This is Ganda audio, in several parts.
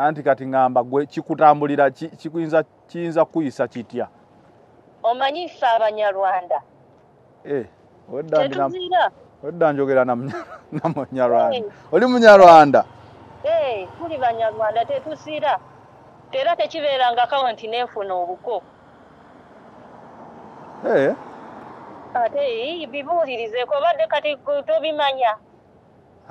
Anti kati ŋŋamba gwe kikutambulira ki- kikuyinza kiyinza kuyisa kitya? Omanyi ffe abanyarwanda. Eh, wedda ndi nam- tetuzira. wedda njogera na munya- na munyarwanda. Eh. oli munyarwanda? Eh, tuli banyarwanda tetuzira. Era tekibeerangako nti nenfuna obuko. Eh, ate bibuulirizeko obadde kati tobimanya.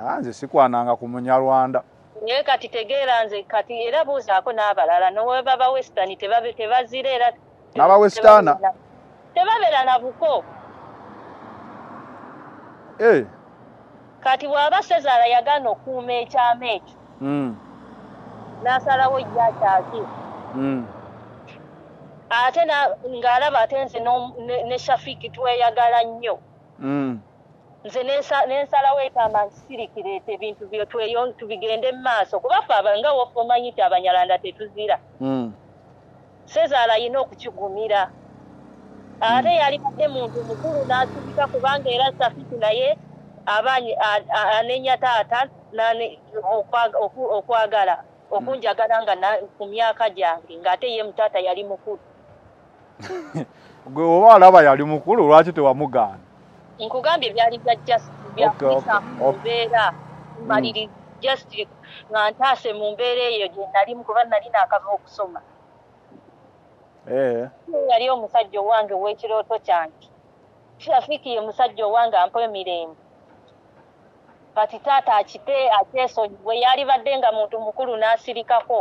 Ah, nze sikwananga ku munyarwanda naye kati tegeera nze kati era buuzaako n'abalala nowe baba western tebabe- tebazira era N'aba Westerner? tebabeera na buko Eh, kati bw'aba sezaala yagaana okuuma ekyama ekyo mm, n'asalawo ejja kyaki mm. ate ng'alaba ate nze ne shafiki tweyagala nnyo Mm. Nze nensa- nensalawo etamba nsirikireeta ebintu tubigende mu maaso. Kuba aba- nga wofe omanyi ti abanyalanda tetuzira. Mm. sezaala alina okukigumira. Ate yali badde muntu mukulu n'asibika kubanga era safiti naye abanyi a- a- anenya taata okwagala okunjagala nga na- ku myaka gyange ng'ate ye mutaata yali mukulu. Gwe oba alaba yali mukulu lwaki tewamugaana nkugambye byali bya just Okay, byakuyisa okay, mu mbeera maliri just nga ntaase mu mbeera eyo gye nalimu kuba nali naakava okusoma. Eh, yali omusajja owange ow'ekirooto kyange. Shafiki ye musajja owange ampa emirembe. Kati taata akite akyesonyiwe yali badde nga muntu mukulu n'asirikako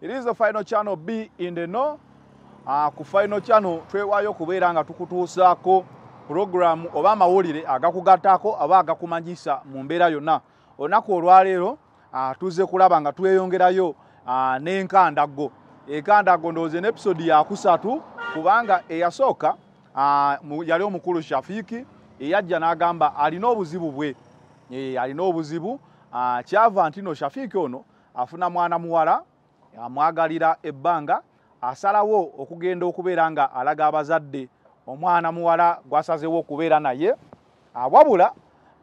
it is the final channel b in the no uh, ku final channel twewaayo okubeera nga tukutuusaako puroguramu oba amawulire agakugattako aba agakumanyisa mu mbeera yonna. Olunaku olwaleero uh, tuzze kulaba nga tweyongerayo uh, n'enkandago. Enkandago ndowooza ne episodi yakusatu kubanga eyasooka uh, yali omukulu shafiiki eyajja n'agamba alina obuzibu bwe. Eh, alina obuzibu. Uh, kyava nti no shafiiki ono afuna mwana muwala amwagalira ebbanga asalawo okugenda okubeera nga alaga abazadde. Omwana muwala gwasazewo okubeera naye. Ah, wabula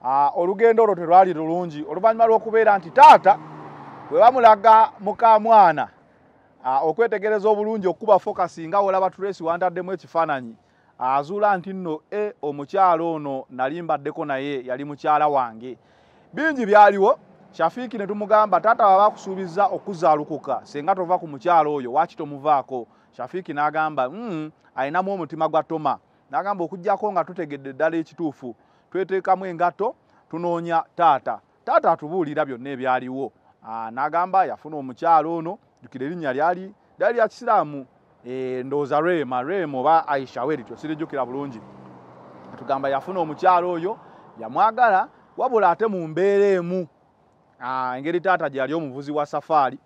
ah, olugendo olwo telwali lulungi. Oluvannyuma lw'okubeera nti taata bwe bamulaga muka mwana ah, okwetegereza obulungi okuba fokasi nga olaba tulesi wantaddemu ekifaananyi azuula nti nno e omukyalo ono nali mbaddeko naye yali mukyala wange. Bingi byaliwo shafiiki ne tumugamba taata baba akusuubiza okuzaalukuka senga tova ku mukyalo oyo waaki tomuvaako? Shafiiki n'agamba mm, ayinamu omutima gwa toma n'agamba okugjako nga tutegedde ddala ekituufu tweteekamu engato tunoonya taata. Taata atubuulira byonna ebyaliwo. N'agamba yafuna omukyalo ono jjukira erinnya lyali lyali lya kisiraamu eh, ndowooza rema rema oba aisha werityo sirijjukira bulungi. Tugamba yafuna omukyalo oyo yamwagala wabula ate mu mbeera emu engeri taata gye yali omuvuzi wa safaari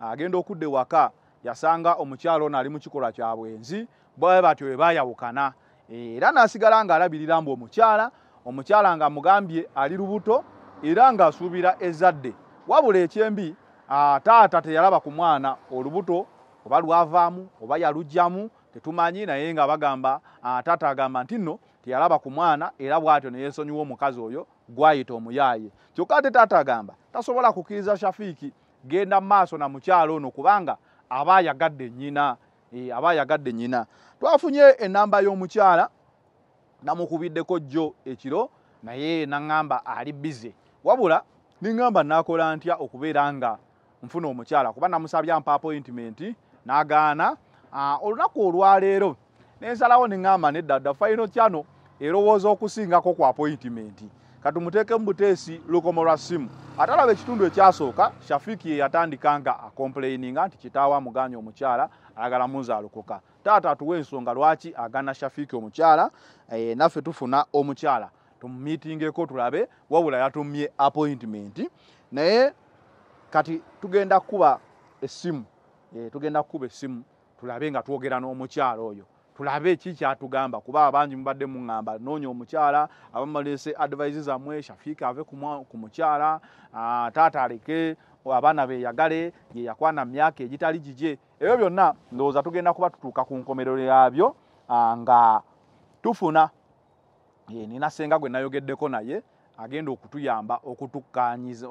agenda okudda ewaka yasanga omukyalo ono ali mu kikolwa kya bwenzi bwe batyo bwe baayawukana era n'asigala ng'alabirira mbu omukyala omukyala ng'amugambye ali lubuto era ng'asuubira ezzadde. Wabula ekyembi ah, taata teyalaba ku mwana olubuto oba lwavaamu oba yaluggyamu tetumanyi naye nga bagamba ah, taata agamba nti nno teyalaba ku mwana era bw'atyo ne yeesonyiwa omukazi oyo gwayita omuyaaye. Kyokka ate taata agamba tasobola kukkiriza shafiiki genda mu maaso na mukyalo ono kubanga aba ayagadde nnyina eh, aba ayagadde nnyina. Twafunye ennamba y'omukyala namukubiddeko jjo ekiro naye naŋŋamba ali bize. Wabula niŋŋamba naakola ntya okubeera nga nfuna omukyala? Kuba namusabye ampa appointment n'agaana olunaku olwaleero nensalawo niŋŋamba neddadda faino kyano erowooza okusingako ku appointment katumuteekemu buteesi lukomo lwa ssimu ate alaba ekitundu ekyasooka shafiiki ye yatandika nga akomplaininga nti kitaawe amuganya omukyala ayagala muzaalukuka taata atuwa ensonga lwaki agana shafiiki omukyala eh, naffe tufuna omukyala? Tumumiitingeko tulabe wabula yatumye appointment. Naye kati tugenda kukuba essimu eh, tugenda kukuba essimu tulabe nga twogera n'omukyala oyo tulabe ki kyatugamba kuba abangi mubadde muŋŋamba noonya omukyala abamalese advise zammwe shafiiki ave ku mukyala taata aleke abaana beeyagale ye yakwana mu myaka egitali gigye. Ebyo byonna ndowooza tugenda kuba tutuuka ku nkomerero yabyo nga tufuna. Nina senga gwe nayogeddeko naye agenda okutuyamba okutukanyiza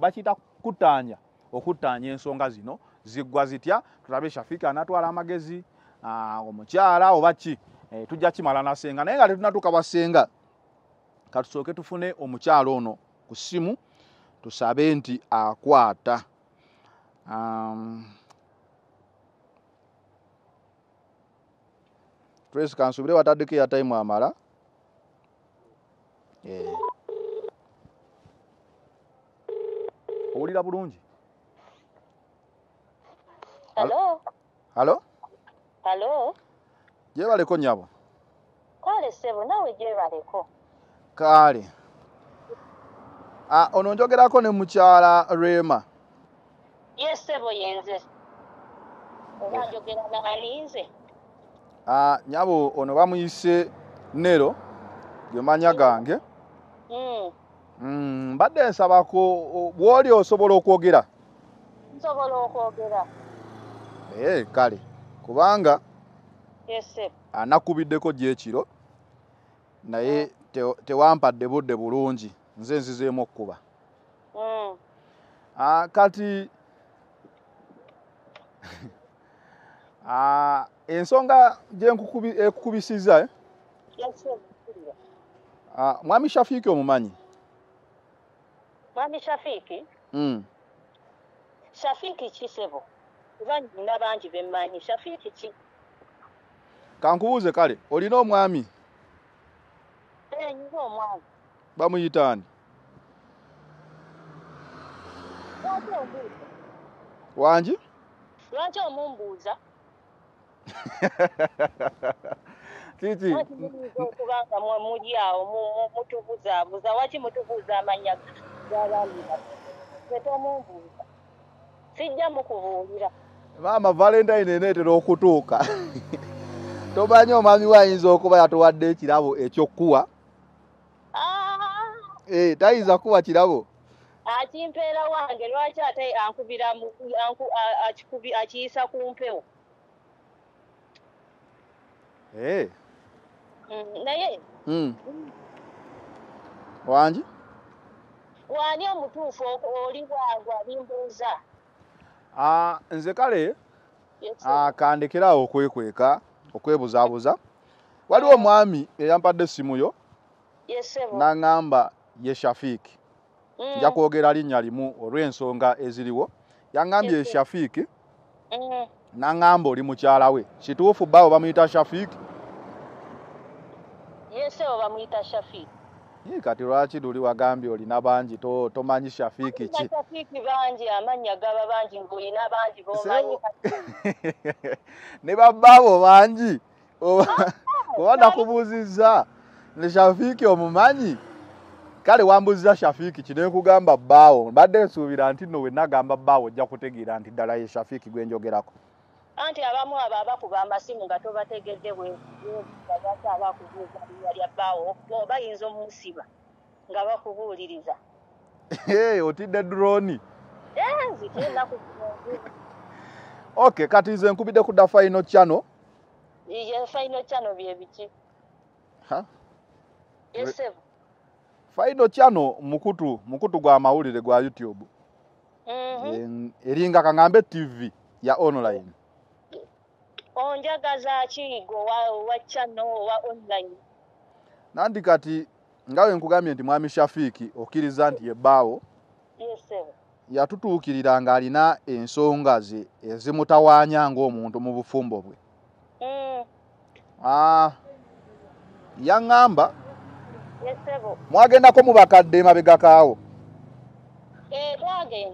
bakiyita kutaanya okutaanya ensonga zino ziggwa zitya? Tulabe shafika anatwala amagezi omukyala oba ki? Eh, tujja kimala nasenga naye nga tetunatuuka basenga katusooke tufune omukyala ono ku ssimu tusabe nti akwata. Um, trace kansubire wataddeko eyataimu amala. Eh. owulira bulungi? Halo halo gyebaleko nyabo kale ssebo nawe gyebaleko. Kaale Ah, ono njogerako ne mukyala rema. Ye ssebo yenze oba njogera naninze Ah, nyabo ono bamuyise nero gemanya gange. Mm, Mm, mbadde nsabako o- bw'oli osobola okwogera? Nsobola okwogera. Eh, kale kubanga ye ssebo anakubiddeko gyekiro naye te- tewampadde budde bulungi nze nzizeemu okkuba. Mm, Ah, kati Ah, ensonga gyenkukubisiza eh? ye ssebo mpulira. Ah, mwami shafiiki omumanyi? Mwami shafiiki? Mm. shafiiki ki ssebo kuba nina bangi bemmanyi shafiiki ki? Kankubuuze kale olina omwami? Nyina omwana bamuyitaani lwaki ombuuza wangi lwaki omumbuuza? Kiki lwaki muyinza okuba nga mu- muli awo mu- mu- mutubuzaabuza waki mutubuuza amannya g'abaami baffe fe tomumbuuza. Sijja mukubuulira maama valentine eneetera okutuuka. Tomanyi omwami we ayinza okuba yatuwadde ekirabo ekyokkuwa? Ah, Eh, tayinza kuwa kirabo? Akimpeera wange lwaki ate ankubira akiyisa ku mpewo? Eh, Mm, naye mm. wangi? Waani omutuufu oli bwangu alimbuuza Ah, nze kale ah, kandekerawo okwekweka okwebuzaabuza waliwo omwami eyampadde essimu yo yes, sebo. n'aŋŋamba ye shafiiki Mm, nja kwogera linnya limu olw'ensonga eziriwo. Yaŋŋambye ye Yes, sir. shafiiki mm. n'aŋŋamba oli mukyala we. Kituufu baawo bamuyita shafiiki yes, sebo bamuyita shafiiki kati lwaki luli wagambye olina bangi to- tomanyi shafiiki ki? Bashafiiki bangi amannya gaba bangi ng'olina bangi b'omanyi ne babbaabo bangi. Oba- oba nakubuuzizza. Ne shafiiki omumanyi? Kale wambuziza shafiiki kine nkugamba bbaawo. Mbadde nsuubira nti nno we nagamba bbaawo ojja kutegeera nti ddala ye shafiiki gwe njogerako anti abamu abo abakuba amasimu nga tobategedde bwe lwaki abakubuuza linnya lya bbaawo bayinza omusiba nga bakubuuliriza. Otidde droni nzi tinaku okay kati nze nkubidde ku da final channel. Ye faino kyano bye biki? Ha? yesebo final channel mukutu mukutu gwa mawulire gwa youtube. En- eringa kaŋŋambe tv ya online onjagaza kiigo wa wa kyano wa online. Nandi kati nga we nkugambye nti mwami shafiiki okkiriza nti yebbaawo yesebo yatutuukirira ng'alina ensonga ze ezimutawaanya ng'omuntu mu bufumbo bwe. Mm, Ah, yaŋŋamba yesebo mwagendako mu bakadde emabega kaawo. Eh,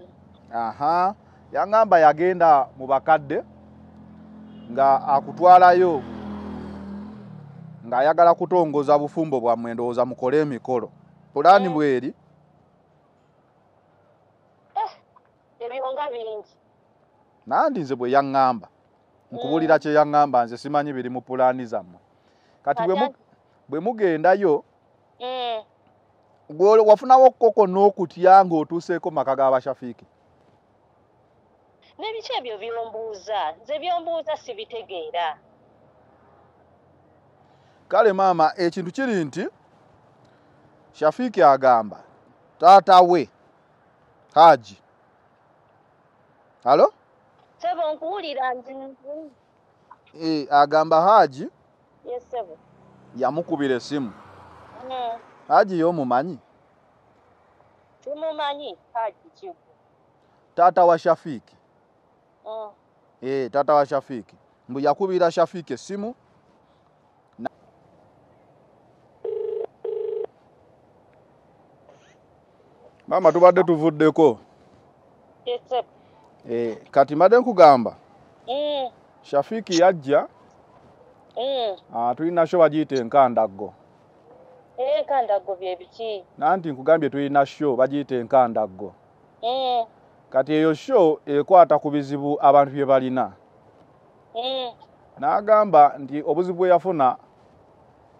aha yaŋŋamba yagenda mu bakadde nga akutwalayo ng'ayagala kutongoza bufumbo bwammwe ndowooza mukole emikolo. Pulaani Mm. bweri? Ebyo nga bingi. Nandi nze bwe yaŋŋamba. Nkubulira kye yaŋŋamba nze simanyi biri mu pulaani zammwe. Kati bwe mu- bwe mugendayo Mm, gwe wafunawo kkoko n'okutya ng'otuuseeko maka g'abashafiiki n'ebiki ebyo byombuuza nze byombuuza sibitegeera. Kale maama ekintu kiri nti shafiiki agamba taata we haji. Halo? Sebo nkuwulira nti e, agamba haji? Yes sebo. Yamukubira esimu. Mm, haji y'omumanyi? Tumumanyi haji kigu taata wa shafiiki Mm, e, taata wa shafiiki mbu yakubira shafiiki esimu Na- maama tubadde tuvuddeko. Yes sebo e, kati mbadde nkugamba. Mm, shafiiki yajja. Mm. ah, tulina sho bagiyita enkandaggo era enkandago bye biki? Nanti nkugambye tulina sho bagiyita enkandaggo Mm, kati eyo sho ekwata ku bizibu abantu bye balina mm. n'agamba nti obuzibu bwe yafuna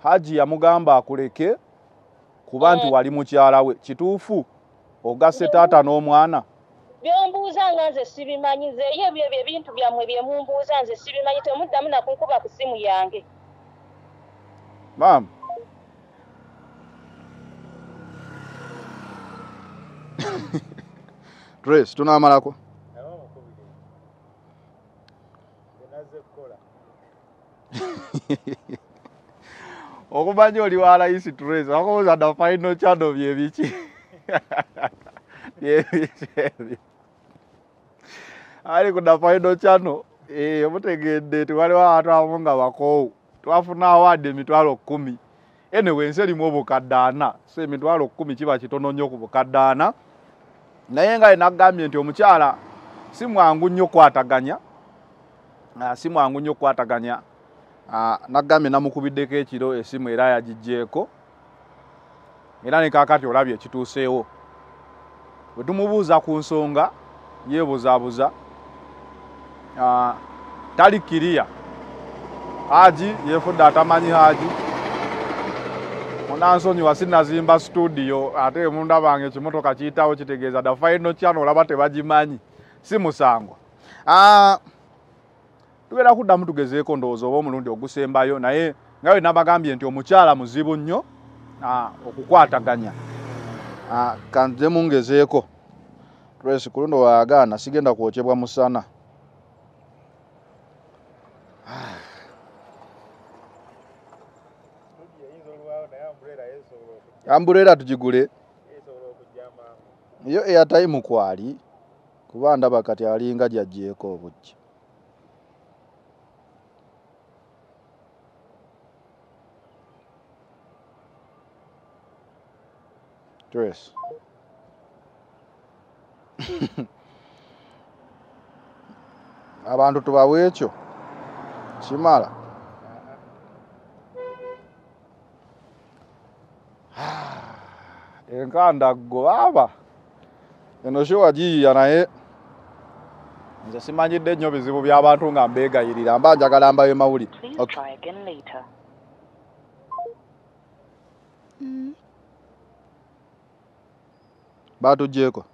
haji yamugamba akuleke kuba nti Mm. wali mukyala we kituufu ogasse taata n'omwana byombuuza nga nze sibimanyi nze ye ebyo ebyo ebintu byammwe bye mumbuuza nze sibimanyi temuddamu nakunkuba ku simu yange maama trace tunaamalako okumanya oli wa layisi trace wakobuza na final channel byebiki byebiki ebyo ali kuna final channel. Eh mutegedde tiwaliwo abantu abamu nga bakoowu twafuna awaadi emitwalo kkumi anyway ensi erimu obukadde ana so emitwalo kkumi kiba kitono nnyo ku bukadde ana naye nga enagambye nti omukyala si mwangu nnyo kwataganya Ah, si mwangu nnyo kwataganya Ah, nagambye namukubiddeko ekiro esimu era yagiggyeeko era ne kaakati olabye ekituuseewo. Bwe tumubuuza ku nsonga yeebuzaabuza. Ah, tali kiriya. Haji yeefudde atamanyi haji munansonyiwa sinazimba studio ate mundabange ekimotoka kiyitawo kitegeeza da final channel olaba tebagimanyi. Si musangwa. Ah, tugenda kuddamu tugezeeko ndowooza oba omulundi ogusembayo naye nga bwe nabagambye nti omukyala muzibu nnyo ah, okukwataganya. Ah, kanze mungezeeko. Trace ku luno waagaana sigenda kwokyebwa musana ambuleera tugigule. Yo airtime kwali kuba ndaba kati alinga gyaggyeko obujja Trace. abantu tubawe ekyo? Kimala enkandaggo aba! Eno sho wagiyiya naye. Nze simanyidde nnyo bizibu by'abantu nga mbeegayirira mba njagala mbayo mawulire Please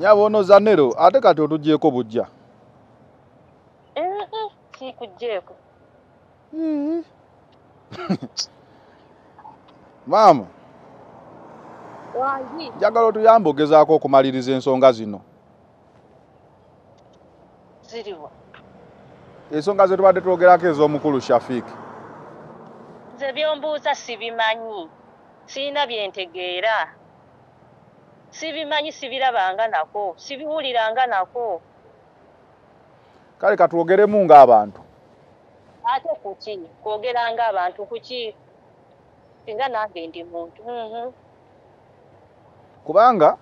Nyabo ono zanero ate kati otuggyeko bujja. Mhm, sikugjeeko Maama, wangi njagala otuyambe ogezaako okumaliriza ensonga zino. ziriwa Ensonga ze tubadde twogerako ez'omukulu Shafiiki. nze byombuuza sibimanyi sirina byentegeera sibimanyi sibirabanga nako sibiwuliranga nako Kale katwogeremu ng'abantu. ate kuki kwogeranga abantu kuki singa nange ndi muntu Mhm. Kubanga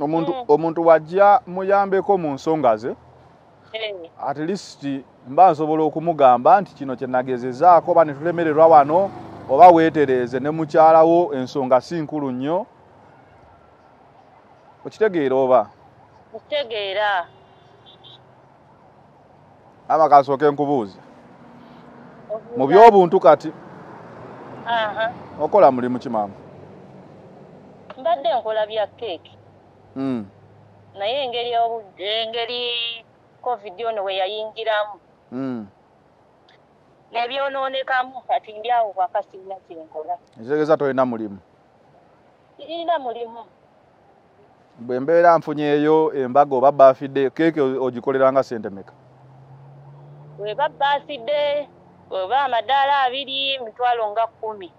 omuntu Mm. omuntu wajja muyambeko mu nsonga ze, Eh, at least mba nsobola okumugamba nti kino kye nagezezaako oba ne tulemererwa wano oba weetereeze ne mukyalawo ensonga si nkulu nnyo okitegeera oba? Nkitegeera ama kasooke nkubuuze. Mu byobuntu kati okola mulimu kimamu mbadde nkola bya keeki. Mm, naye engeri obudde engeri covid ono we yayingiramu. Mm. nebyonoonekamu kati ndi awo waka sirina kyenkola ekitegeeza tolina mulimu. Sirina mulimu bwe mbeera nfunyeeyo embaga oba baafidde keeke ogikoleranga sente meka weba baaside oba amadaala abiri mitwalo nga kkumi.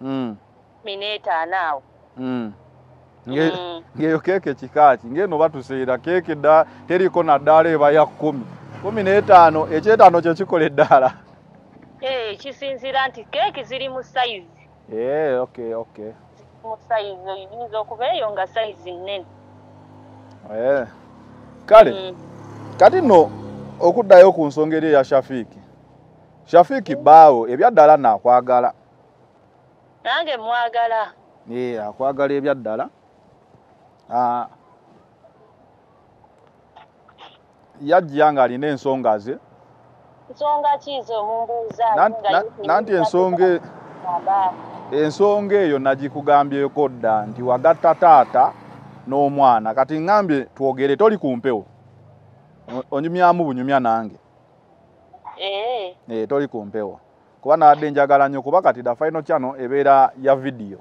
Mm, kumi n'etaano awo. Mm. Nge- Mm. ng'eyo keeke kikaaki ngeno batuseera keeke dda teriko na ddaala eba ya kkumi. Kumi n'etaano ekyetaano kye kikola eddaala. Eh, kisinzira nti keeki ziri mu sayizi Eh, okay okay mu sayizi oyinza okuba eyo nga sayizi nnene Eh. kale Mm. kati nno okuddayo ku nsonga eri eya shafiiki shafiiki bbaawo ebyaddala naakwagala nange mwagala. Eh, akwagala ebyaddala. Ah. yajja ng'alina ensonga ze. Nsonga kizo mumbuuza Nan- na- nanti ensonga ensonga eyo nagikugambyeko dda nti wagatta taata n'omwana. Kati ŋŋambye twogere toli ku mpewo. Onyumyamu bunyumya nange. Ee Eh, toli ku mpewo. Kuba nabadde njagala nnyo kuba kati da final channel ebeera ya vidiyo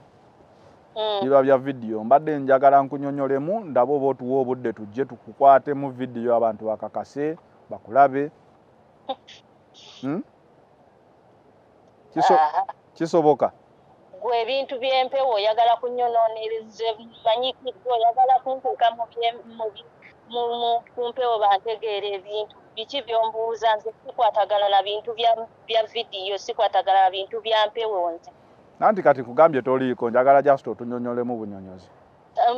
Mm. biba bya vidiyo mbadde njagala nkunyonyolemu ndabe oba otuwa obudde tujje tukukwatemu vidiyo abantu bakakase bakulabe. Hmm? Aha. kisoboka gwe ebintu by'empewo oyagala kunnyonoonyereza manyikiddwa oyagala kuntuuka mu- ku mpewo bantegeera ebintu. Biki byombuuza? Nze sikwatagana na bintu bya- vidiyo sikwatagana na bintu bya mpewo nze. Nanti kati kugambye toliiko njagala just otunyonyolemu bunyonyozi.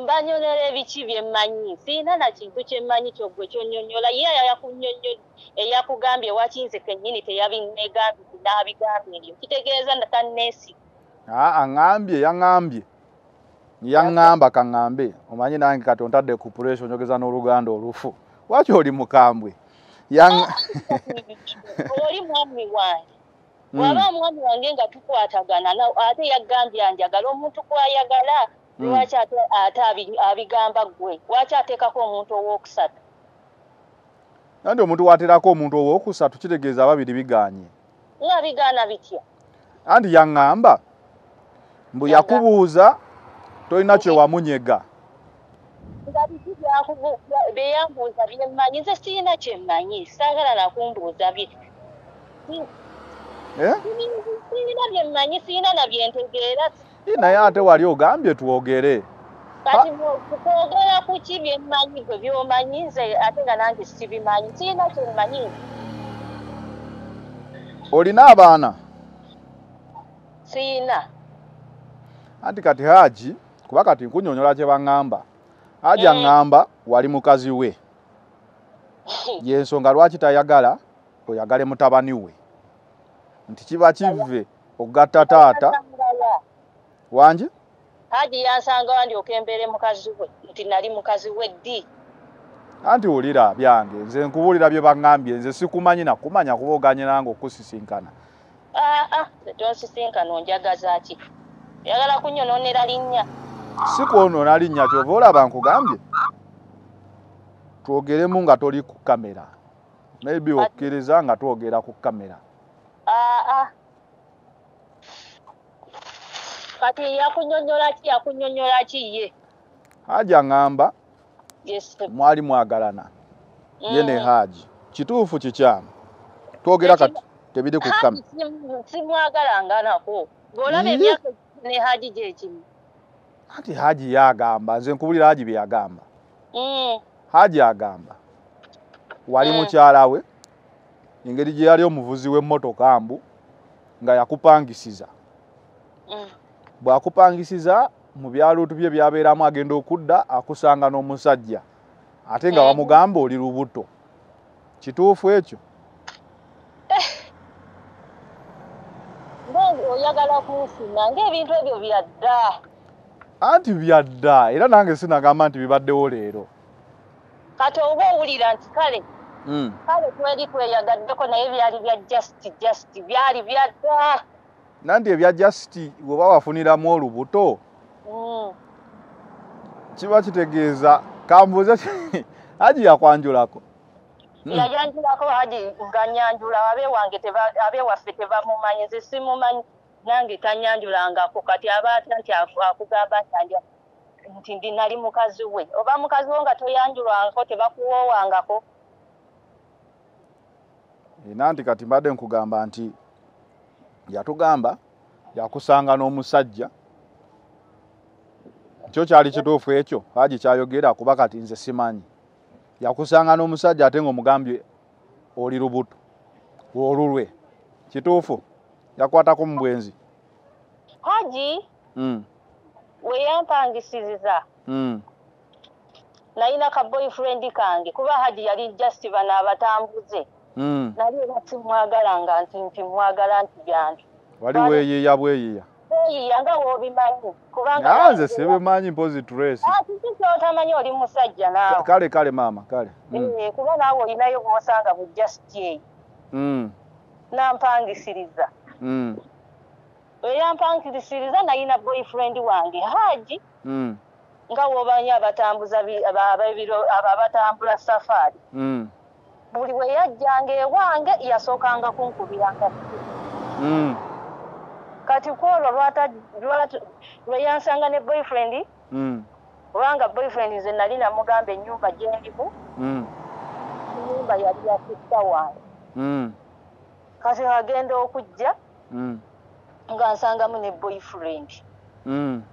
Mbanyonyola ebiki byemmanyi siina na kintu kyemmanyi kyogwe kyonyonyola. Ye eyakugambye wakinze kennyini teyabinegambye n'abigambye. Ebyo kitegeeza tanneesiga aŋŋambye yaŋŋambye yaŋŋamba kaŋŋambe omanyi nange kati ontadde ku puresho njogeza n'oluganda olufu. Waki oli mukambwe? Oli mwami wange. Bw'aba mwami wange nga tukwatagana na- ate yagambye anjagala omuntu gwayagala Mm. lwaki ate ate abi- abigamba ggwe? Lwaki ateekako omuntu owookusatu? Nanti omuntu waterako omuntu owookusatu kitegeeza ababiri biganye. Nga bigaana bitya? Anti yaŋŋamba mbu yakubuuza tolina kye wamunyega. Nga biki byeyambuuza byemmanyi nze sirina kyemmanyi saagala nakumbuuza bye. Eh? sirina byemmanyi sirina na byentegeera naye ate wali ogambye twogere. Kati kwogera ku ki byemmanyi gwe byomanyi nze ate nga nange sibimanyi sirina kyemmanyi olina abaana? Sirina anti kati haji kuba kati nkunyonyola kye baŋŋamba. Haji Mm. aŋŋamba wali mukazi we. Yensonga lwaki tayagala oyagale mutabani we? Nti kiba kive okugatta taata. Wangi? Haji yansanga wandyoka embeere mukazi we? Nti nali mukazi we ddi? Anti wulira byange nze nkubuulira bye baŋŋambye nze sikumanyi nakumanya kuba oganye nange okusisinkana. Aa tonsisinkana onjagaza ki oyagala kunyononera linnya. Sikwonoona linnya kyova olaba nkugambye? Twogeremu nga toli ku kamera. Maybe okkiriza nga twogera ku kamera. Aa kati yakunyonyola ki yakunyonyola ki ye? Haji aŋŋamba yes mwali mwagalana. Ye ne Mm. haji. Kituufu kikyamu twogera kati tebiri ku kamera simwagalanganako ng'olaba Iye. emyaka ne haji gyekimu anti haji yagamba nze nkubulira haji bye yagamba Mm. haji agamba wali Mm. mukyala we engeri gye yali omuvuzi w'emmotoka mbu nga yakupangisiza Mm. bw'akupangisiza mu byaluutu bye byabeeramu agenda okudda akusanga n'omusajja ate nga Mhm. bamugamba oli lubuto kituufu ekyo oyagala kunsima ngaebintu ebyo byadda anti byadda era nange sinagamba nti bibaddewo leero kati oba owulira nti kale Mm. kale tweri tweyagaddeko naye byali bya just just byali byadda nanti ebya jasiti bweba wafuniramu olubuto Mm. kiba kitegeeza kambuuze ki- haji yakwanjulako Mm. yajanjulako haji nga nyanjula abewange abewaffe tebamumanyi nze simumanyi nange tanyanjulangako. Kati aba atya nti akugamba andi nti ndi nali mukazi we. Oba mukazi wo nga toyanjulwangako tebakuwoowangako? Nanti kati mbadde nkugamba nti yatugamba yakusanga n'omusajja. Kyo kyali kituufu ekyo haji kyayogera kuba kati nze simanyi. Yakusanga n'omusajja ate ng'omugambye oli lubuto olulwe. Kituufu yakwatako mu bwenzi haji Mm, weyampangisiriza mm. nalina ka boyfriend kange. Kuba haji yali just bano abatambuze. Mm. nali era simwagalanga nti nti mwagala nti byantu wali weeyiya bweyiya. Eyiya nga woobimanyi kubanga nga nze sibimanyi mpozi trace kiki kyotamanyi oli musajja naawe. Kale kale maama kale. Mm, Eh, kuba naawe olinayo bwosanga bu just eyo mm, nampangisiriza eyampangisiriza nalina boyfriend wange haji mm, nga wobanyi abatambuza abatambula safaari mm, buli we yajjanga ewange yasookanga kunkubiranga. Mm, kati kwolwo lwe yansanga ne boyfriend kubanga boyfriend nze nali namugamba ennyumba gyendimu ennyumba yali yasista wange. Mm, kati agenda okujja nga nsangamu ne boyfriend. Mm.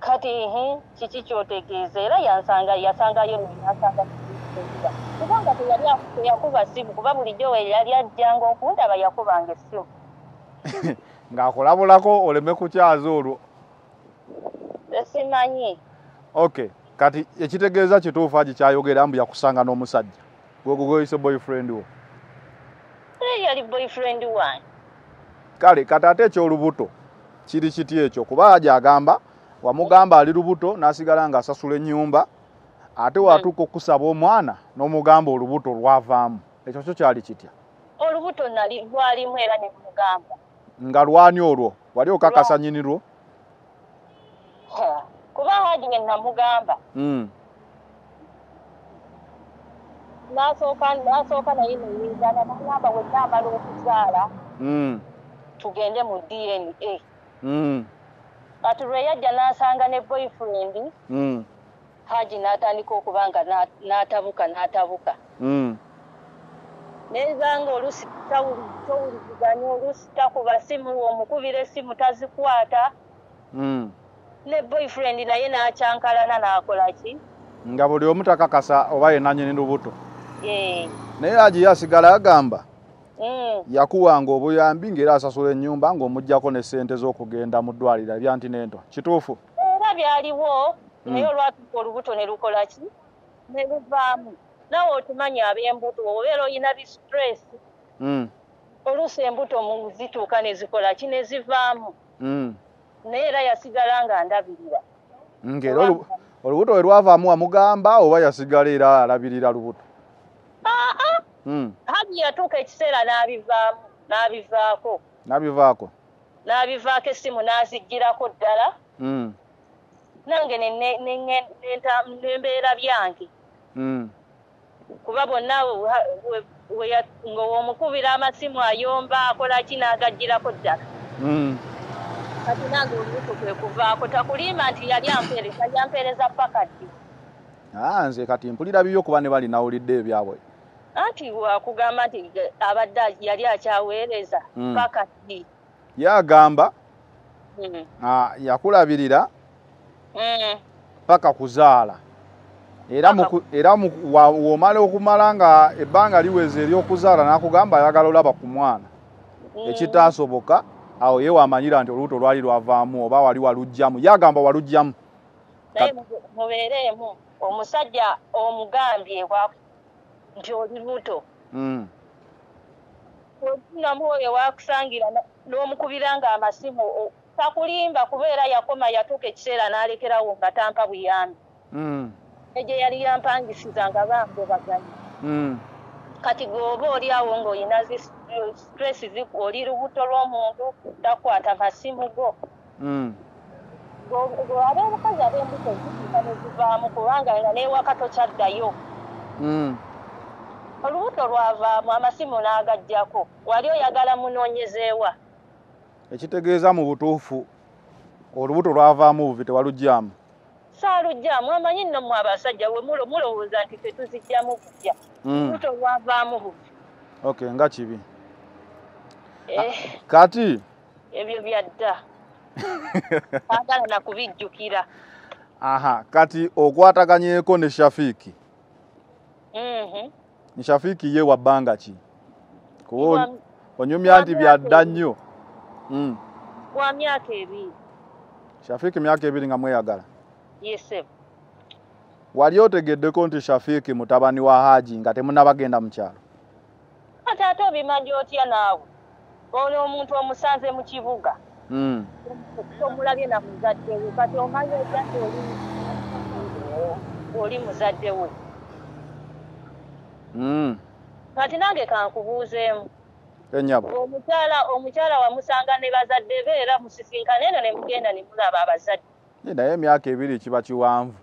kati kiki kyotegeeza era yansanga yasangayo yansanga kubanga teyakuba simu kuba bulijjo we yali ajjanga okundaba yakubanga essimu ng'akulabulako oleme kukyaza olwo esimanyi okay kati ekitegeeza kituufu agi kyayogera mbu yakusanga n'omusajja? Gwegwo gweyise boyfriend wo. Eh, yali boyfriend wange kale kati ate ekyolubuto kiri kiti ekyo? Kuba agi agamba wamugamba ali lubuto n'asigala ng'asasula ennyumba ate watuuka okusaba omwana n'omugamba olubuto lwavaamu. Ekyo kyo kyali kitya? Olubuto nali lwalimu era ne mugamba. Nga lwani olwo? Wali okakasa Ha, kuba haji we namugamba. Mm, n'asooka naye neyingana nagamba we naamala okuzaala. Mm, tugende mu dna mm, kati lwe yajja n'asanga ne boyfriend mm, haji n'atandika okuba nga na- n'atabuka n'atabuka. Mm, nenzanga olusi tawuli- towuliziganya olusi takuba simu omukubira essimu tazikwata. Mm. ne boyfriend naye n'akyankalana n'akola ki? Nga buli omu takakasa oba yenna nnyini lubuto. Naye agi yasigala agamba mm, yakuwanga obuyambi ng'era asasula ennyumba ng'omugjako ne ssente z'okugenda mu ddwaliro. Ebya nti n'entwa kituufu? Era byaliwo. Mm. naye olwatuuka olubuto ne lukola ki? Ne luvaamu. Nawe otumanyi ab'embuto obeera olina bistress Mm, oluusi embuto mu zituuka ne zikola ki? Ne zivaamu. Mm. naye era yasigala nga ndabirira. Ng'era olu- olubuto we lwavaamu wamugamba oba yasigala era alabirira lubuto aa Mm, haji yatuuka ekiseera n'abivaamu n'abivaako. Nabivaako. N'abivaako essimu n'aziggirako ddala. Mm, nange nembeera byange. Mm, kuba bonna we- we- we ya- nga omukubira amasimu ayomba akola ki n'agaggirako ddala. Kati nange olubuto kwe kuvaako takulimba nti yali ampeereza yampeereza paka ddi? Ah, nze kati mpulira bibyo kuba ne bali nawulidde ebyabwe anti wakugamba nti abadde yali akyaweereza paka ddi ye agamba Mm. ah, yakulabirira Mm. paka kuzaala. Era mu ku- era mu- wa- w'omala okumala nga ebbanga liweze ery'okuzaala n'akugamba ayagala olaba ku mwana. Ekitaasoboka awo ye wamanyira nti olubuto lwali lwavaamu oba wali walugjamu ye agamba walugjamu naye mu- mubeereemu omusajja omugambye wa- nti oli luto Mm, ogunamu oyo wakusangira n'omukubira nga amasimu takulimba kubeera yakoma yatuuka ekiseera n'alekerawo nga tampa buyambi. Mm. egye yali yampangisiza nga bambebaganya Mm. kati gweoba oli awo ng'olina zi stress oli lubuto lw'omuntu takwata masimu go. Ab'obukazi ab'embuto zituuka ne zivaamu kubanga nga n'ewaka tokyaddayo Mm. Olubuto lwavaamu amasimu n'agajjako wali oyagala munoonyezeewa ekitegeeza mu butuufu olubuto lwavaamu buvi tewalugyamu saalugjamu amanyi nno mu abasajja we mulo- mulowooza nti tetuzijjamu bujja Mm. olubuto lwavaamu buvi okay nga kibi. Eh, kati? Ebyo byadda. Agala nakubijjukira aha kati okwataganyeeko ne shafiiki. Mhm. Ni shafiiki ye wa bbanga ki kuba onyumya nti byadda nnyo. Mm. wa myaka ebiri. Shafiiki myaka ebiri nga mweyagala? Wali otegeddeko nti shafiiki mutabani wa haji nga temunabagenda mu kyalo? Ate ate obimanyi otya naawe? Oli omuntu omusanze mu kibuga. Mm. tomulabye na muzadde we. Kati omanyi otya nti oli muzadde we. Kati nange kankubuuzeemu omukyala omukyala wamusanga ne bazadde be era musisinkana eno ne mugenda ne mulaba abazadde. Ye naye emyaka ebiri kiba kiwanvu.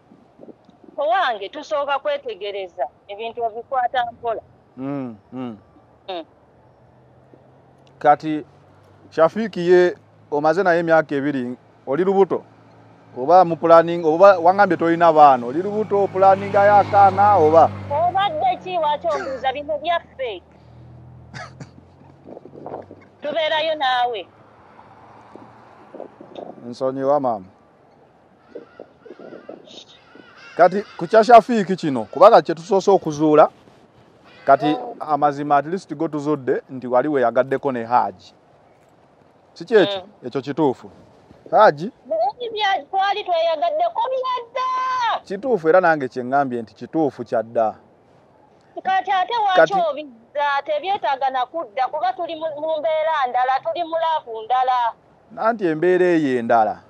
Owange tusooka kwetegereza ebintu obikwata mpola. Mm, mm. Mm. kati shafiiki ye omaze naye emyaka ebiri oli lubuto? Oba mu planning oba wangambye tolina baana oli lubuto opulaningayo akaana oba? Obadde ki waki ombuuza bino byaffe tubeerayo naawe nsonyiwa maama kati ku kya shafiiki kino kubanga kyetusoose okuzuula kati amazima at least go tuzudde nti wali weyagaddeko ne haaji si kyekyo Mm. ekyo kituufu haaji naye bya twali tweyagaddeko byadda kituufu era nange kyeŋŋambye nti kituufu kyadda kati ate waki obizza tebyetaaga nakudda kuba tuli mu mbeera ndala tuli mu laavu ndala nanti embeera eyo endala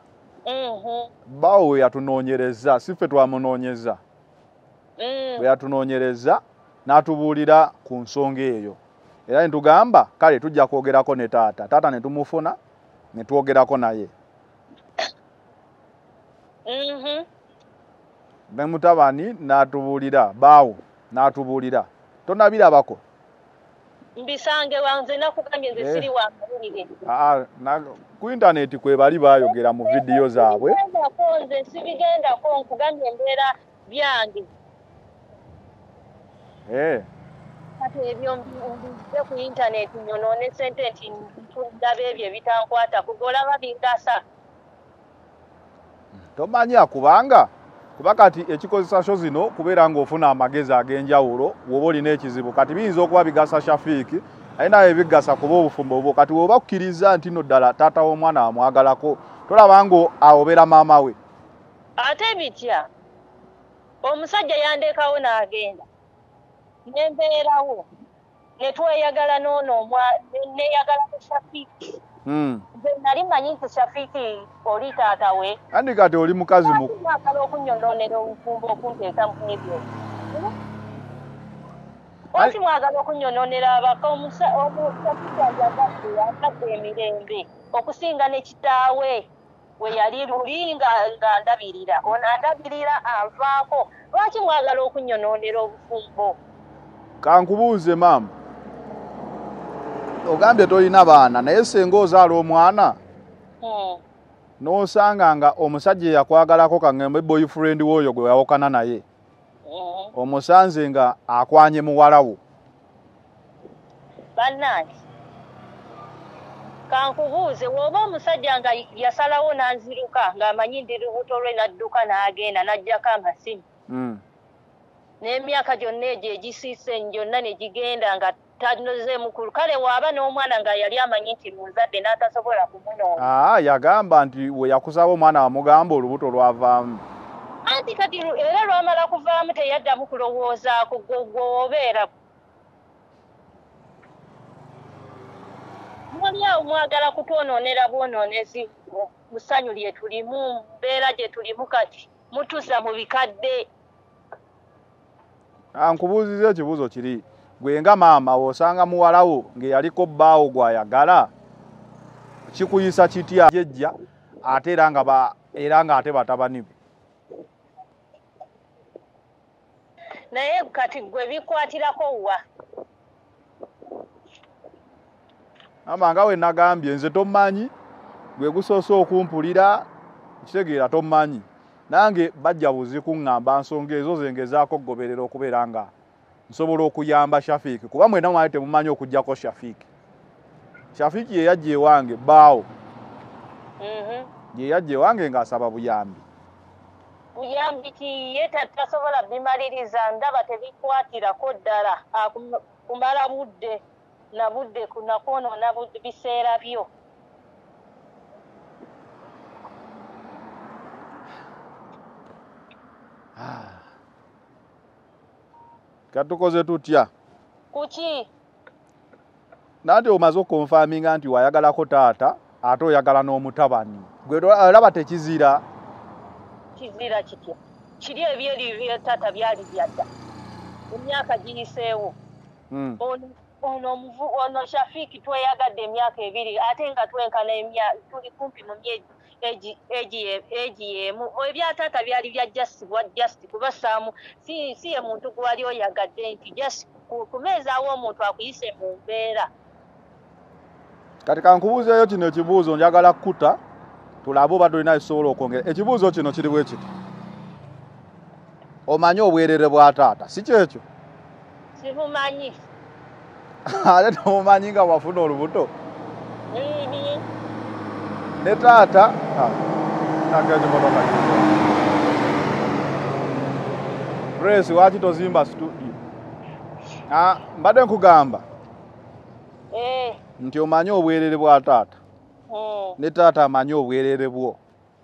bawo we yatunoonyereza si ffe twamunoonyeza bwe yatunoonyereza n'atubuulira ku nsonga eyo era ne tugamba kale tujja kwogerako ne taata taata ne tumufuna ne twogerako naye ne mutabani n'atubuulira baawo n'atubuulira. Tonabirabako? Mbisange wanze nakugambye nze Eh. siri wa Aa, na- ku intaneti kwe bali baayogera mu vidiyo zaabwe. Nze sibigendako nkugambye embeera byange. Eh, kati ebyo mbize ku intaneti nyonoone sente nti ndaba ebyo ebitankwata kugolaba bingasa tomanya kubanga kuba kati ekikozesa sho zino kubeera ng'ofuna amagezi ag'enjawulo woba olina ekizibu kati biyinza okuba bigasa shafiiki aye naye bigasa kuba obufumbo bwo kati woba kukkiriza nti no ddala taata w'omwana amwagalako tolaba nga awobera maama we. Ate bitya? Omusajja yandekawo n'agenda. Nembeerawo ne tweyagala noono ne- neeyagala ne shafiiki. Nze nali manyi nti shafiiki oli taata we andi kati oli mukazi mu mwagala okunyononera obufumbo okunteeka mu ebyo oki mwagala okunyononera abaka omusajja yagadde yagadde emirembe okusinga ne kitaawe. We yali luli nga nga ndabirira. Ono andabirira anvaako lwaki mwagala okunyononera obufumbo? Kankubuuze maama ogambye tolina baana naye senga ozaala omwana Hmm. n'osanga nga omusajja eyakwagalako kaŋŋembe boyfriend w'oyo gwe yawokana naye Mhm. omusanze nga akwanye muwala wo bannange kankubuuze woba omusajja nga yasalawo n'anziruka ng'amanyi ndi lubuto lwe n'adduka n'agenda n'aggyako amasimu Mm. N'emyaka gyonna egyo egisiise gyonna ne gigenda nga tanoze mukulu. Kale waaba n'omwana nga yali amanyi nti muzadde n'atasobola kumunoonya aa yagamba nti we yakusaba omwana wamugamba olubuto lwavaamu. Anti kati era lwamala kuvaamu teyaddamu kulowoozaako gwe gwe obeera. Mwali awo mwagala kutwonoonera bwonoonezi mu ssanyu lye tulimu mu mbeera gye tulimu kati mutuusa mu bikadde Ah, nkubuuziza ekibuuzo kiri gwe nga maama w'osanga muwalawo ng'eyaliko bbaawo gw'ayagala kikuyisa kitya? Jejja ate era nga ba era ng'ate batabani be. Naye kati gwe bikwatirako wa? Ama nga we nagambye nze tommanyi gwe gusoose okumpulira kitegeera tommanyi nange bajja buzikuŋŋamba nsonga ezo zengezaako okugoberera okubeera nga nsobola okuyamba shafiiki kuba mwena mwali temumanyi okugjako shafiiki shafiiki ye yajja ewange bbaawo Mhm. ye yajja ewange ng'asaba buyambi. Buyambi ki? Ye ta- tasobola bimaliriza ndaba tebikwatirako ddala. Kumala budde na budde kunakwonoona bu- biseera byo katukoze tutya kuki nanti omaze okonfaminga nti wayagalako taata ate oyagala n'omutabani. Gwe olaba tekizira. Kizira kitya? Kiri ebyeri byetata byali byadda. Emyaka giyiseewo. Mm. ono shafiiki tweyagadde emyaka ebiri ate nga twenkana emya tuli kumpi mu myezi egi- y'emu ebyataata byali bya just bwa just kuba saamu si si ye muntu gwali oyagadde nti just ku- kumeezaawo omuntu akuyise mu mbeera. Kati kankubuuzeeyo kino ekibuuzo njagala kkuta tulabe oba tulina kisobola okwongera. Ekibuuzo kino kiri bwe kiti? Omanyi obwerere bwa taata si kyekyo? Sibumanyi ate tomumanyi nga wafuna olubuto ne taata nakekimotoka grace waki tozimba studio. Ah, mbadde nkugamba. Eh nti omanyi obwerere bwa taata mm, ne taata amanyi obwerere bwo?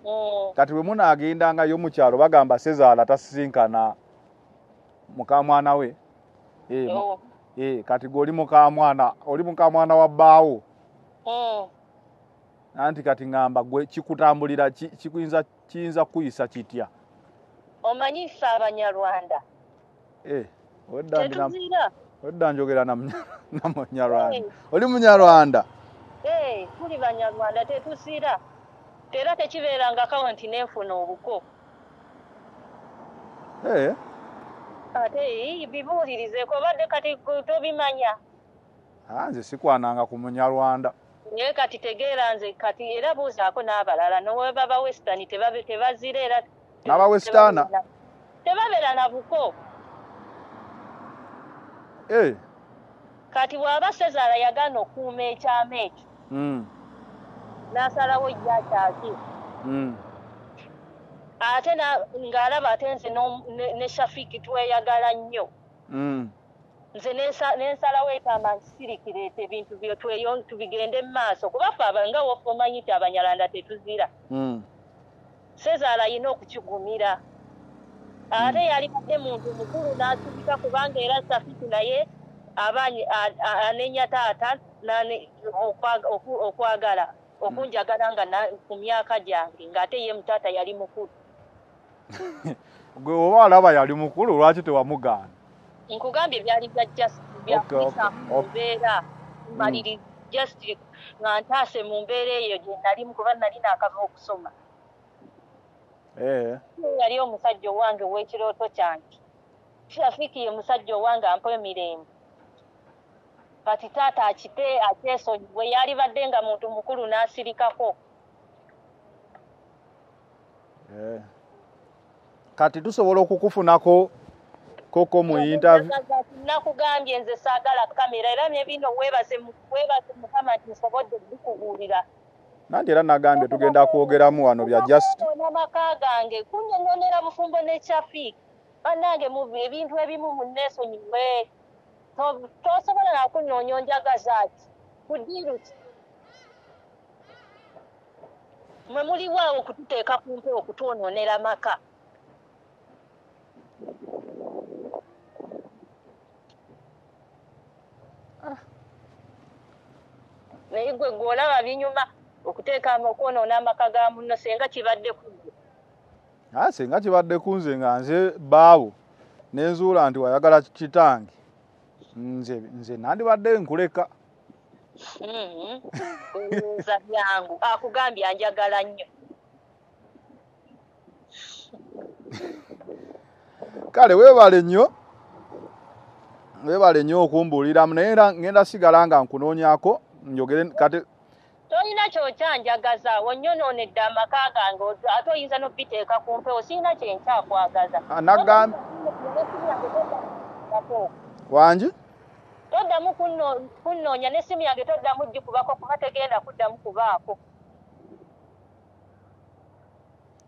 Mm, kati bwe munaagendangayo mu kyalo bagamba sezaala tasisinkana mukamwana we. Eh, eh, kati gweoli mukamwana oli mukamwana wa bbaawo? Mm. Anti kati ŋŋamba gwe kikutambulira ki- kikuyinza kiyinza kukuyisa kitya? Omanyi ffe abanyarwanda Eh, wedda njogera na munya- na munyarwanda. Eh. oli munyarwanda? Eh, tuli banyarwanda tetusira era tekibeerangako nti nenfuna obuko. Eh, ate ii, bibuulirizeeko obadde kati tobimanya. Ah, nze sikwananga ku munyarwanda naye kati tegeera nze kati era buuzaako n'abalala nowe baba western tebabe- tebazira era N'aba Westerner? tebabeera na buko Eh, kati bw'aba sezaala yagaana okuuma ekyama ekyo mm, n'asalawo jjakyaki mm. ate na- ng'alaba ate nze ne shafiki tweyagala nnyo Mm. Nze nensa- nensalawo etamba nsirikireeta ebintu byo tubigende mu maaso. Kuba aba- nga wofe omanyi nti abanyalanda tetuzira. Mm. sezaala alina okukigumira. Ate yalibadde muntu mukulu n'asubika kubanga era safiti naye abanyi a- a- anenya taata nane- okwa- oku- okwagala okunjagala nga na- ku myaka gyange ng'ate ye mutaata yali mukulu. Gwe oba alaba yali mukulu lwaki tewamugaana nkugambye byali bya just Okay, okay, byakuyisaamu mu okay. mbeera. Maliri just nga ntaase mu mbeera eyo gye nalimu kuba nali naakava okusoma. Eh, yali omusajja owange ow'ekirooto kyange. Shafiki ye musajja owange ampa emirembe kati taata akite akyesonyiwe yalibadde nga muntu mukulu n'asirikako. Eh. kati tusobola okukufunako koko mu nakugambye nze saagala kamera era nebino weebase mukama nti nsobodde bikubuulira nanti era nagambye tugenda kwogeramu wano bya just n'amaka gange kunyonyonera bufumbo nekyafi bannange mu ebintu ebimu munneesonyiwe To- tosobola nakunyonyonjagaza ati kudiru ki? Mwe muliwaawo okututeeka ku mpewo okutwonoonera maka naye gwe gweolaba binyuma okuteekamu okwonoona amaka ga munno senga kibadde kugwe aa singa kibadde kunze nga nze baawo nenzuula nti wayagala kitange. Nze nze nandibadde nkuleka. Olowooza byangu. Akugambye anjagala nnyo. Kale weebale nnyo weebale nnyo okumbuuliramu naye era ngenda sigala nga nkunoonyako njogere kati tolina kyokyanjagaza onnyonoonedde amaka gange ate oyinza n'obiteeka ku mpewo sirina kyenkyakwagaza Ah, nagamba- wangi toddamu kunno- kunnoonya n'essimu yange toddamu gikubako kuba tegenda kuddamu kubaako.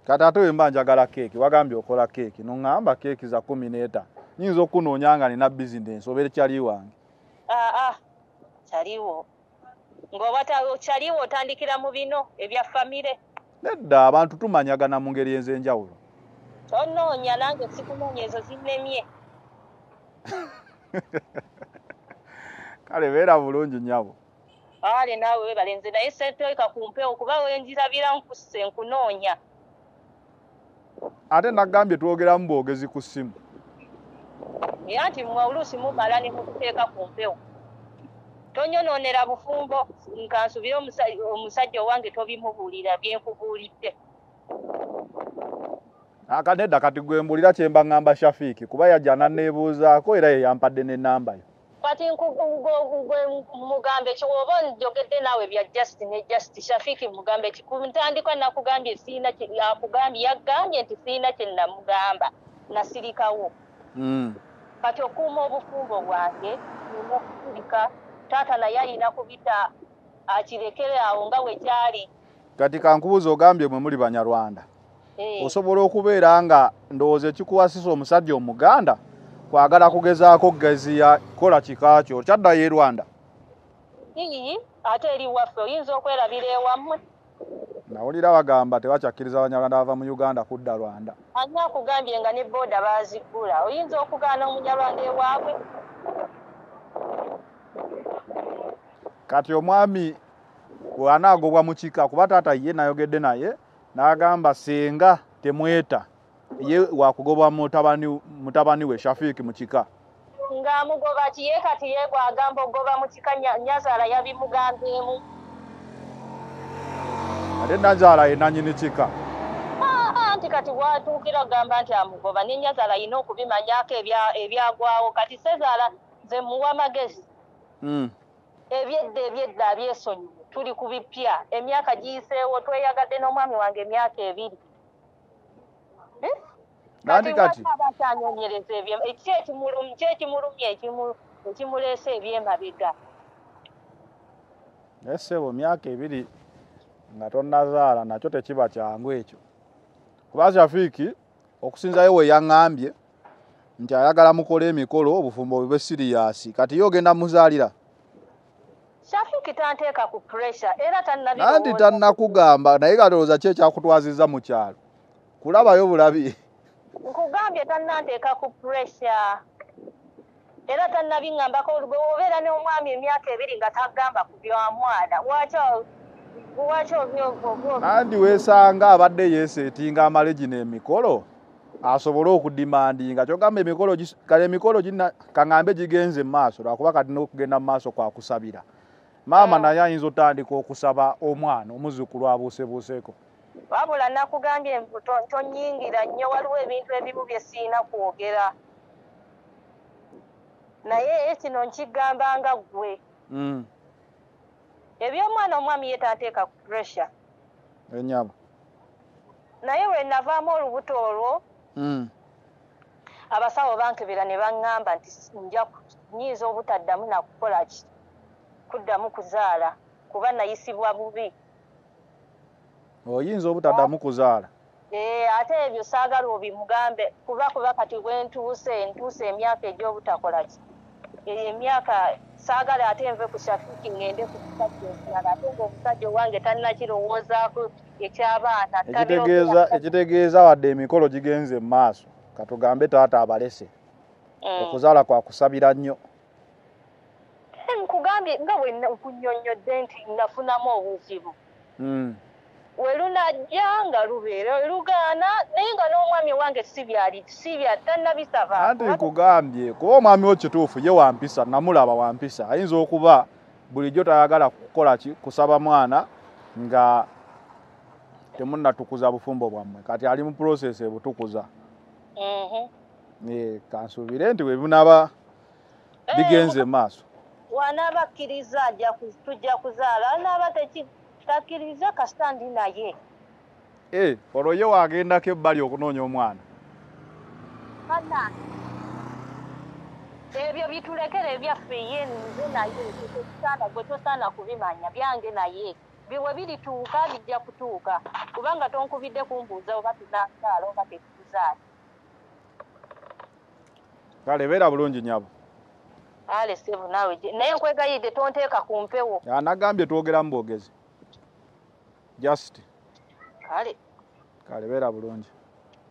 Kati ate wemba njagala keeki wagambye okola keeki noŋŋamba keeki za kumi n'etaano nyinza okunoonya nga nina bizinensi oba ekyali wange. Aa kyaliwo ng'oba ta- kyaliwo otandikira mu bino ebya famire. Nedda abantu tumanyagana mu ngeri ez'enjawulo tonoonya nange sikunoonya ezo zinnemye kale beera bulungi nnyabo. Ale naawe webalenze naye senteeka ku mpewo kuba wenjirabira nkusse nkunoonya. Ate nagambye twogeramu bwogezi ku ssimu. Era nti mwe oluusi mumala ne mukuteeka ku mpewo tonyonoonera bufumbo nkansubire omusa- omusajja owange tobimubuulira byenkubuulidde. Aka nedda kati gwembulira kyemba ŋŋamba shafiiki kuba yajja nanneebuuzaako era ye yampadde n'ennamba yo. Kati gwe- gwe mugambe kiwoba njogedde naawe bya just ne just shafiki mugambe ki? Ku ntandikwa nakugambye siina kye- akugambye yaggambye nti siina kye namugamba nasirikawo. Mm. kati okuuma obufumbo bwange nina okusirika taata naye alina kubita akirekere awo nga bwe kyali. Kati kankubuuza ogambye mwe muli banyarwanda. Eh, osobola okubeera nga ndowooza ekikuwasisa omusajja omuganda kwagala kugezaako kugeziya kola kika kyo kyaddayo e rwanda. Ii ate eri waffe oyinza okwerabira ewammwe. Nawulira bagamba tebakyakkiriza abanyarwanda bava mu uganda kudda rwanda. Ani akugambye nga ne booda baazigula oyinza okugaana omunyarwanda ewaabwe kati omwami bw'anaagobwa mu kika kuba taata ye nayogedde naye n'agamba senga temweta ye wakugobwa mutabani mutabani we shafiiki mu kika. Ng'amugoba kiye kati ye gwagamba ogoba mu kika Nya- nyazaala yabimugambyemu ate nazaala ye nanyini kika. Ah, anti kati bwatuukira gamba nti amugoba ne nyazaala alina okubimanyako ebya- ebyagwawo. Kati sezaala ze muwa amagezi Mm. Ebyedda ebyedda abyesonyiwe tuli ku bipya. Emyaka giyiseewo tweyagadde n'omwami wange emyaka ebiri. Eh? nandi kati aba kyanyonyereza ebyo ki ekimulumye ki ekimulumye ekimu- ekimuleese ebyemabega naye ssebo myaka ebiri nga tonnazaala nakyo tekiba kyangu ekyo. Kuba shafiiki okusinzayo we yaŋŋambye nti ayagala mukole emikolo obufumbo bwe siriyasi kati ye ogenda muzaalira shafiki tanteeka ku pressure era nanti tannabirowooza tannakugamba naye kalowooza ki ekyakutwaziza mu kyalo? Kulabayo bulabi. Nkugambye tannanteeka ku pressure. Era tannabiŋŋambako obeera n'omwami emyaka ebiri nga tagamba ku byamwana waki waki obyobo nandi weesanga abadde yeeseetinga amale gino emikolo asobole okudimandinga. Kyogamba emikolo kale emikolo gina kaŋŋambe gigenze mu maaso lwakuba kati n'okugenda mu maaso kwakusabira maama naye ayinza otandika okusaba omwana omuzzukulu abuusebuuseeko. Wabula nakugambye tonyingira nnyo waliwo ebintu ebimu bye siina kwogera. Naye kino nkigamba nga ggwe. Mm, ebyomwana omwami ye tanteeka ku pressure. Enyabo naye we navaamu olubuto olwo Mm, abasawo bankebera ne baŋŋamba nti nja nnyinza obutaddamu nakukola ki kuddamu kuzaala kuba nayisibwa bubi. Oyinza obutaddamu kuzaala? Ee ate ebyo saagala obimugambe kuba kuba kati bwentuuse ntuuse emyaka egy'obutakola ki? Eyo emyaka saagala ate nve ku shafiki ngende ku musajja omulala ate ngaomusajja owange talinakirowoozaaku ekyabaana ekitegeeza ekitegeeza wadde emikolo gigenze mu maaso. Katugambe taata abalese. Mm. okuzaala kwakusabira nnyo nkugambye nkugambye nga bwe nkunyonyodde nti nafunamu obuzibu. Mm. we lunajja nga lubeera lugaana naye nga n'omwami wange sibyali sibya tannabisaba anti nkugambye kuba omwami wo kituufu ye wampisa namulaba wampisa ayinza okuba bulijjo tayagala kukola ki kusaba mwana nga temunnatukuza bufumbo bwammwe. Kati ali mu process ebutukuza Mhm. Eh, kansuubire nti we binaba Eh, bigenze mu maaso wanaaba akkiriza tujja kuzaala anaaba teki- takkiriza kasita ndi naye. Eh, olwo ye wagendako ebbali okunoonya omwana. Kana ebyo bitulekere ebyaffe ye nze naye tekisaana gwe tosaana kubimanya byange naye. Biwe birituuka bijja kutuuka. Kubanga tonkubidde kumbuuza oba tunazaala oba tetuzaala. Kale beera bulungi nyabo ale sebu naawe naye nkwegayidde tonteeka ku mpewo. Anagambye twogeramu bwogezi. Just. Kale. Kale beera bulungi.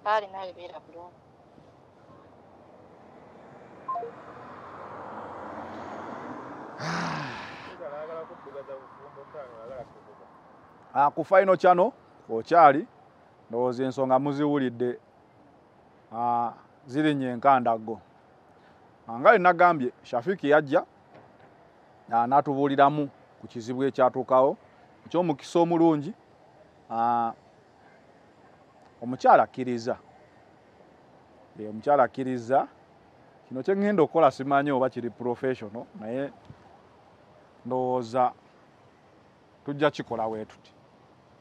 Kale nawe beera bulungi. Ah, ku final channel okyali ndowooza ensonga muziwulidde. Ah, zirinnye nga linagambye shafiki yajja ah, n'atubuuliramu ku kizibu ekyatuukawo ekyomukisa omulungi omukyala akkiriza. Omukyala akkiriza kino kyengenda okukola simanyi oba kiri professional naye ndowooza tujja kikola bwe tuti.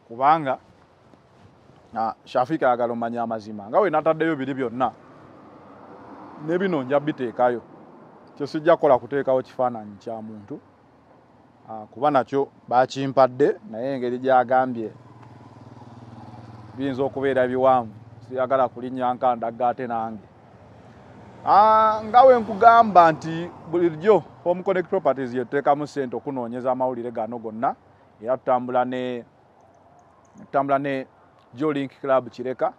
Kubanga shafika ayagala omanya amazima. Nga we nataddeyo biri byonna ne bino nja biteekayo kyesijja kukola kuteekawo kifaananyi kya muntu. Ah, kuba nakyo bakimpadde naye engeri gyagambye. Biyinza okubeera biwanvu. Siyagala kulinnya nkandaga ate nange. Ah, nga we nkugamba nti bulijjo home connect properties yetuteekamu ssente okunoonyeza amawulire gano gonna era tutambula ne tutambula ne jolink club kireka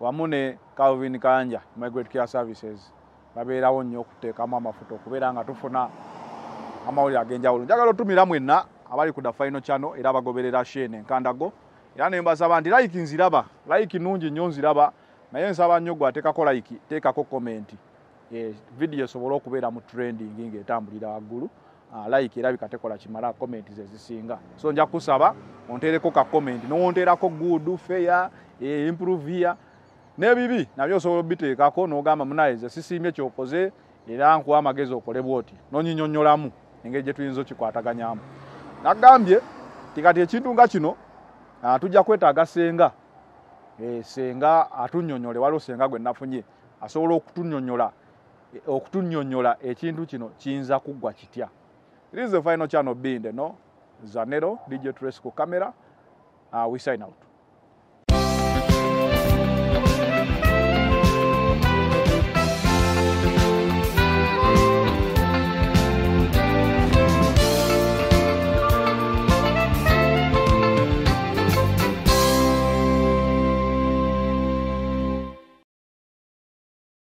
wamu ne calvin kanja migrate care services babeerawo nnyo okuteekamu amafuta okubeera nga tufuna amawulire ag'enjawulo. Njagala otumira mwenna abali ku da final channel era abagoberera shene enkandago era ne mbasaba nti like nziraba like nungi nnyo nziraba naye nsaba nnyo gwe ateekako like teekako komenti eh, video esobole okubeera mu trending ng'etambulira waggulu Ah, like erabika tekola kimala comment ze zisinga. So nja kusaba ontereko ka comment nowonterako good fair eh, improve here n'ebibi nabyo osobola obiteekako n'ogamba munaye ze sisiimye kyokoze era nkuwa amagezi okole bwoti nonyinyonyolamu engeri gye tuyinza okikwataganyamu nagambye ti kati ekintu nga kino ah, tujja kwetaaga senga Eh, senga atunyonyole waliwo senga gwe nafunye asobola okutunyonyola eh, okutunyonyola ekintu kino kiyinza kuggwa kitya This is the final channel being, no? Zanero, DJ Trace camera. Uh, we sign out.